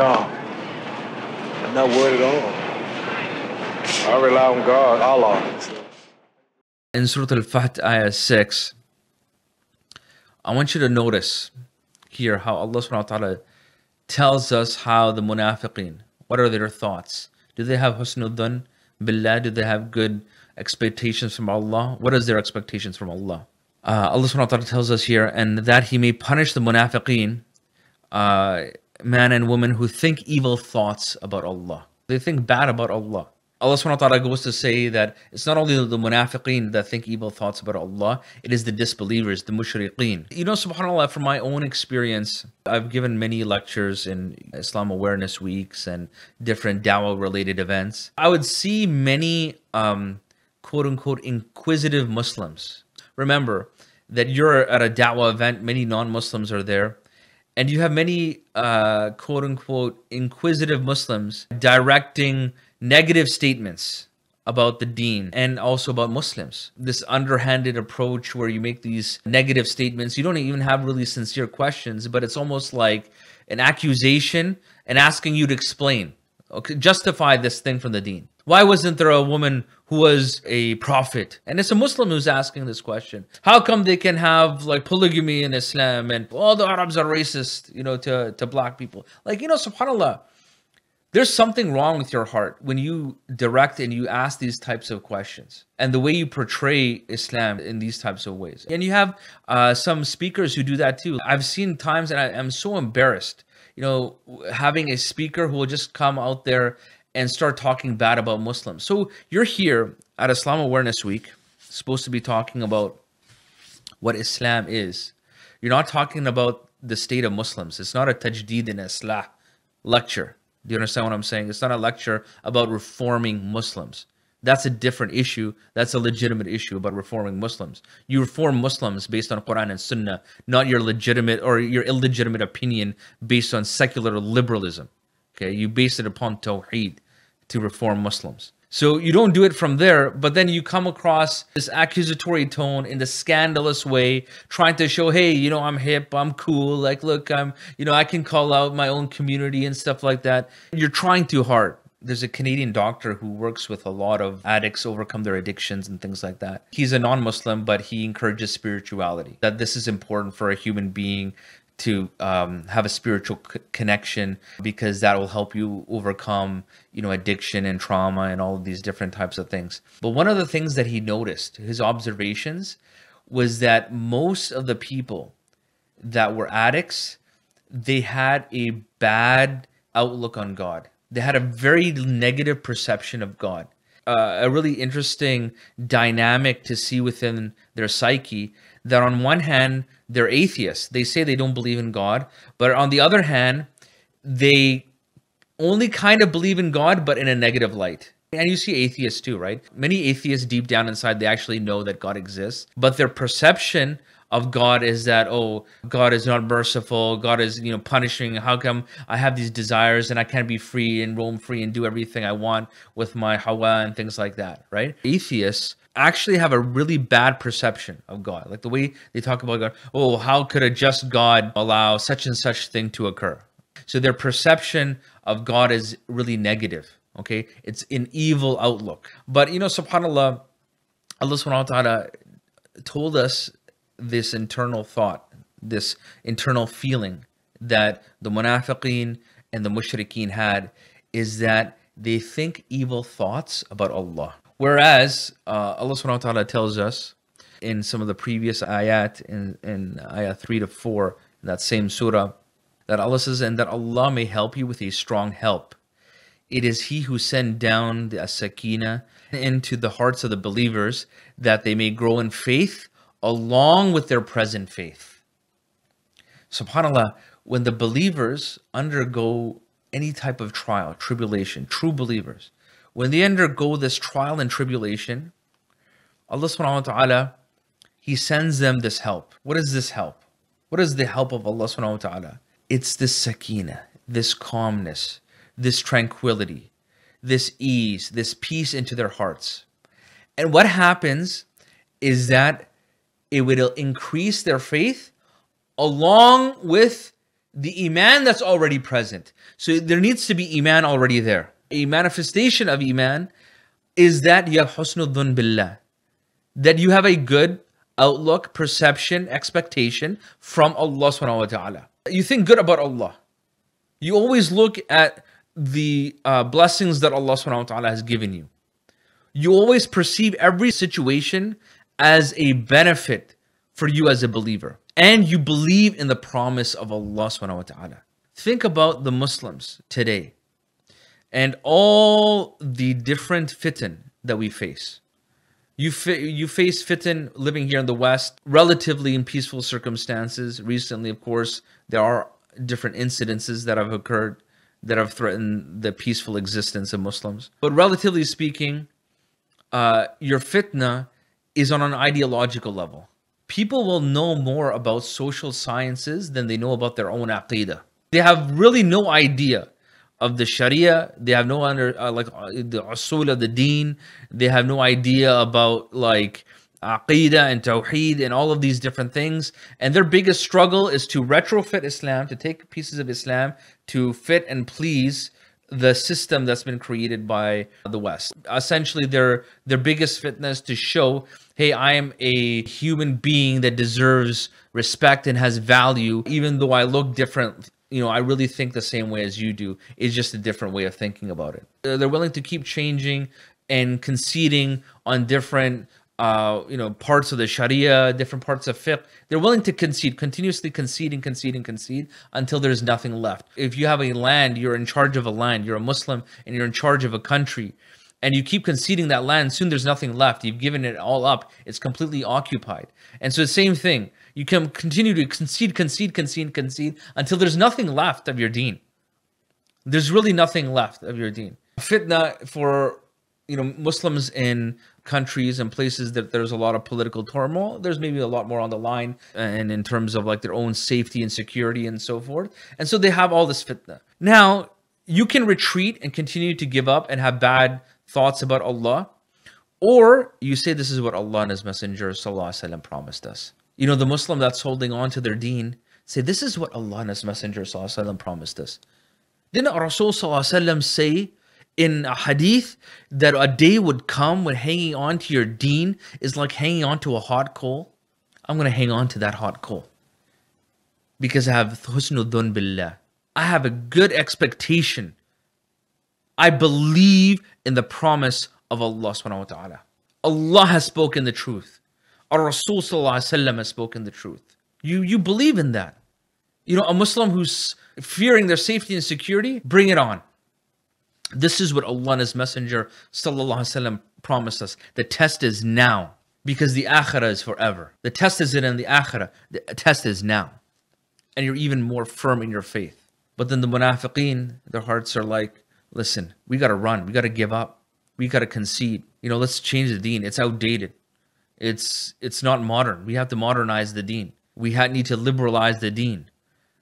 No, I'm not worried at all. I rely on God, Allah. In Surah Al-Fath, Ayah 6, I want you to notice here how Allah subhanahu wa ta'ala tells us how the munafiqeen, what are their thoughts? Do they have husnul dhan billah? Do they have good expectations from Allah? What is their expectations from Allah? Uh, Allah subhanahu wa ta'ala tells us here, and that He may punish the munafiqeen, uh, man and woman who think evil thoughts about Allah. They think bad about Allah. Allah subhanahu wa ta'ala goes to say that it's not only the munafiqeen that think evil thoughts about Allah, it is the disbelievers, the mushrikeen. You know, subhanAllah, from my own experience, I've given many lectures in Islam Awareness Weeks and different dawah related events. I would see many um, quote unquote inquisitive Muslims. Remember that you're at a dawah event, many non Muslims are there and you have many uh, quote unquote inquisitive Muslims directing negative statements about the deen and also about Muslims. This underhanded approach where you make these negative statements, you don't even have really sincere questions, but it's almost like an accusation and asking you to explain, okay, justify this thing from the deen. Why wasn't there a woman who was a prophet? And it's a Muslim who's asking this question. How come they can have like polygamy in Islam and all the Arabs are racist, you know, to, to black people? Like, you know, subhanAllah, there's something wrong with your heart when you direct and you ask these types of questions and the way you portray Islam in these types of ways. And you have uh, some speakers who do that too. I've seen times and I, am so embarrassed, you know, having a speaker who will just come out there and start talking bad about Muslims. So you're here at Islam Awareness Week, supposed to be talking about what Islam is. You're not talking about the state of Muslims. It's not a tajdeed in Islah lecture do you understand what I'm saying? It's not a lecture about reforming Muslims. That's a different issue. That's a legitimate issue about reforming Muslims. You reform Muslims based on Quran and Sunnah, not your legitimate or your illegitimate opinion based on secular liberalism. Okay, you base it upon Tawheed to reform Muslims. So you don't do it from there, but then you come across this accusatory tone in the scandalous way, trying to show, hey, you know, I'm hip, I'm cool, like, look, I'm, you know, I can call out my own community and stuff like that. You're trying too hard. There's a Canadian doctor who works with a lot of addicts overcome their addictions and things like that. He's a non-Muslim, but he encourages spirituality. That this is important for a human being to um, have a spiritual c- connection because that will help you overcome you know addiction and trauma and all of these different types of things. But one of the things that he noticed his observations was that most of the people that were addicts they had a bad outlook on god. They had a very negative perception of god uh, a really interesting dynamic to see within their psyche that on one hand they're atheists. They say they don't believe in god but on the other hand they only kind of believe in god but in a negative light. And you see atheists too right? Many atheists deep down inside they actually know that god exists but their perception of God is that oh God is not merciful God is you know punishing how come I have these desires and I can't be free and roam free and do everything I want with my hawa and things like that right atheists actually have a really bad perception of God. Like the way they talk about God, oh, how could a just God allow such and such thing to occur? So their perception of God is really negative. Okay, it's an evil outlook. But you know, subhanAllah, Allah subhanahu wa ta'ala told us this internal thought, this internal feeling that the munafiqeen and the mushrikeen had is that they think evil thoughts about Allah. Whereas uh, Allah subhanahu wa ta'ala tells us in some of the previous ayat, in, in ayat 3 to 4, in that same surah, that Allah says, and that Allah may help you with a strong help. It is He who sent down the sakina into the hearts of the believers that they may grow in faith along with their present faith. SubhanAllah, when the believers undergo any type of trial, tribulation, true believers, when they undergo this trial and tribulation, Allah subhanahu wa ta'ala, He sends them this help. What is this help? What is the help of Allah subhanahu wa ta'ala? It's this sakina, this calmness, this tranquility, this ease, this peace into their hearts. And what happens is that it will increase their faith along with the iman that's already present. So there needs to be iman already there. A manifestation of iman is that you have husnul dhun billah, that you have a good outlook, perception, expectation from Allah subhanahu wa ta'ala. You think good about Allah. You always look at the uh, blessings that Allah subhanahu wa ta'ala has given you. You always perceive every situation as a benefit for you as a believer. And you believe in the promise of Allah subhanahu wa ta'ala. Think about the Muslims today and all the different fitan that we face. You, you face fitan living here in the West, relatively in peaceful circumstances. Recently, of course, there are different incidences that have occurred that have threatened the peaceful existence of Muslims. But relatively speaking, uh, your fitna is on an ideological level. People will know more about social sciences than they know about their own aqidah. They have really no idea of the Sharia. They have no under uh, like uh, the usul of the Deen. They have no idea about like aqidah and tawheed and all of these different things. And their biggest struggle is to retrofit Islam, to take pieces of Islam to fit and please the system that's been created by the West. Essentially, their their biggest fitness to show, hey, I am a human being that deserves respect and has value, even though I look different. You know, I really think the same way as you do. It's just a different way of thinking about it. They're willing to keep changing and conceding on different uh, you know, parts of the Sharia, different parts of fiqh. They're willing to concede, continuously concede and concede and concede until there's nothing left. If you have a land, you're in charge of a land, you're a Muslim and you're in charge of a country, and you keep conceding that land, soon there's nothing left. You've given it all up. It's completely occupied. And so the same thing. You can continue to concede, concede, concede, concede until there's nothing left of your deen. There's really nothing left of your deen. Fitna for you know Muslims in countries and places that there's a lot of political turmoil there's maybe a lot more on the line and in terms of like their own safety and security and so forth and so they have all this fitna now you can retreat and continue to give up and have bad thoughts about allah or you say this is what allah and his messenger وسلم, promised us you know the muslim that's holding on to their deen say this is what allah and his messenger وسلم, promised us didn't rasul وسلم, say in a hadith that a day would come when hanging on to your deen is like hanging on to a hot coal. I'm going to hang on to that hot coal because I have husnul billah. I have a good expectation. I believe in the promise of Allah subhanahu wa ta'ala. Allah has spoken the truth. Our Rasul has spoken the truth. You you believe in that. You know, a Muslim who's fearing their safety and security, bring it on. This is what Allah and His Messenger وسلم, promised us. The test is now because the akhirah is forever. The test isn't in the akhirah, the test is now. And you're even more firm in your faith. But then the munafiqeen, their hearts are like, listen, we got to run, we got to give up, we got to concede. You know, let's change the deen. It's outdated. It's it's not modern. We have to modernize the deen. We need to liberalize the deen.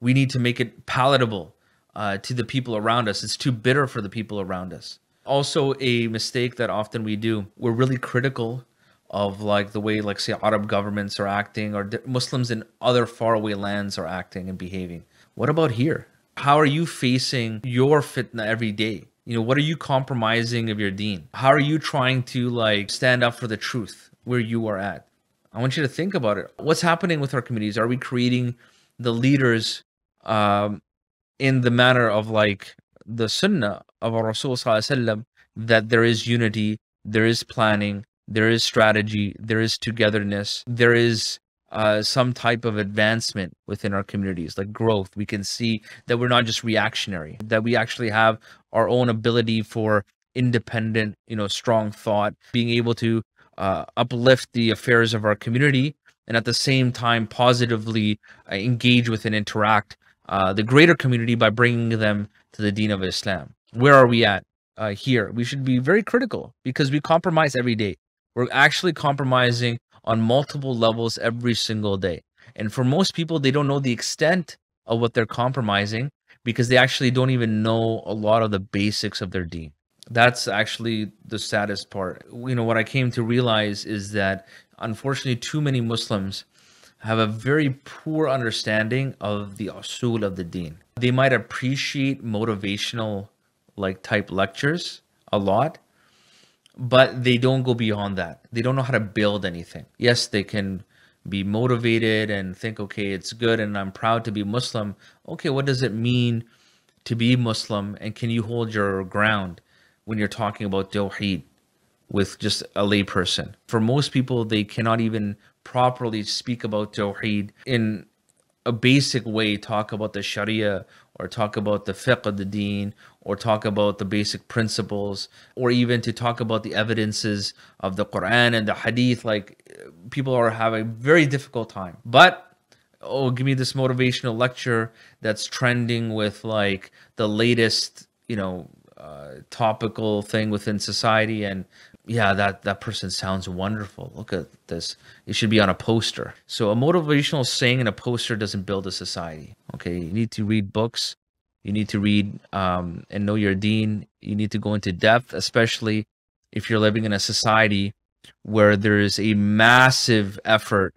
We need to make it palatable uh, to the people around us. It's too bitter for the people around us. Also, a mistake that often we do, we're really critical of like the way, like, say, Arab governments are acting or Muslims in other faraway lands are acting and behaving. What about here? How are you facing your fitna every day? You know, what are you compromising of your deen? How are you trying to like stand up for the truth where you are at? I want you to think about it. What's happening with our communities? Are we creating the leaders um, in the manner of like the sunnah of our Rasul that there is unity, there is planning, there is strategy, there is togetherness, there is uh, some type of advancement within our communities, like growth. We can see that we're not just reactionary, that we actually have our own ability for independent, you know, strong thought, being able to uh, uplift the affairs of our community and at the same time positively uh, engage with and interact uh, the greater community by bringing them to the deen of Islam. Where are we at uh, here? We should be very critical because we compromise every day. We're actually compromising on multiple levels every single day. And for most people, they don't know the extent of what they're compromising because they actually don't even know a lot of the basics of their deen. That's actually the saddest part. You know, what I came to realize is that unfortunately, too many Muslims have a very poor understanding of the usul of the deen. They might appreciate motivational like type lectures a lot, but they don't go beyond that. They don't know how to build anything. Yes, they can be motivated and think, okay, it's good and I'm proud to be Muslim. Okay, what does it mean to be Muslim? And can you hold your ground when you're talking about Tawheed with just a layperson? For most people, they cannot even properly speak about Tawheed in a basic way, talk about the Sharia or talk about the fiqh of the deen or talk about the basic principles or even to talk about the evidences of the Quran and the Hadith. Like people are having a very difficult time. But oh, give me this motivational lecture that's trending with like the latest, you know, uh, topical thing within society and yeah that that person sounds wonderful. Look at this. It should be on a poster. So a motivational saying in a poster doesn't build a society okay? You need to read books. You need to read um, and know your deen. you need to go into depth especially if you're living in a society where there is a massive effort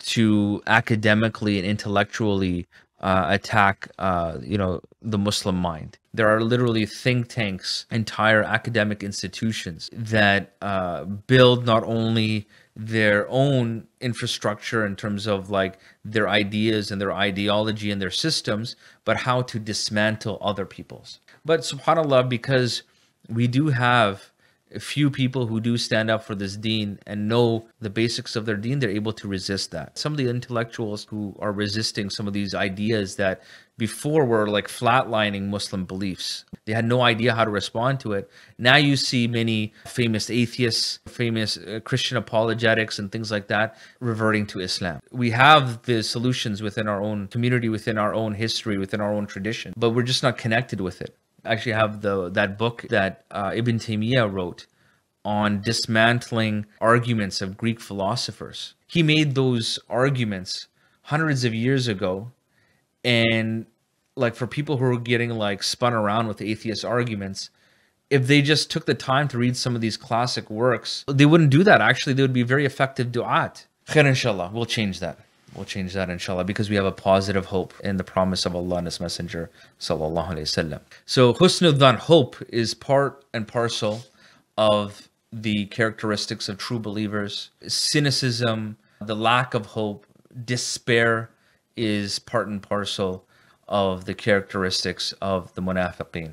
to academically and intellectually uh, attack, uh, you know, the Muslim mind. There are literally think tanks, entire academic institutions that uh, build not only their own infrastructure in terms of like their ideas and their ideology and their systems, but how to dismantle other people's. But subhanAllah, because we do have few people who do stand up for this deen and know the basics of their deen, they're able to resist that. Some of the intellectuals who are resisting some of these ideas that before were like flatlining Muslim beliefs, they had no idea how to respond to it. Now you see many famous atheists, famous uh, Christian apologetics, and things like that reverting to Islam. We have the solutions within our own community, within our own history, within our own tradition, but we're just not connected with it actually have the that book that uh, Ibn Taymiyyah wrote on dismantling arguments of Greek philosophers. He made those arguments hundreds of years ago, and like for people who are getting like spun around with atheist arguments, if they just took the time to read some of these classic works, they wouldn't do that. Actually, they would be very effective du'at. Khair inshallah, we'll change that. We'll change that inshallah because we have a positive hope in the promise of Allah and His Messenger sallallahu alaihi wasallam. So husnul hope, is part and parcel of the characteristics of true believers. Cynicism, the lack of hope, despair is part and parcel of the characteristics of the munafiqeen.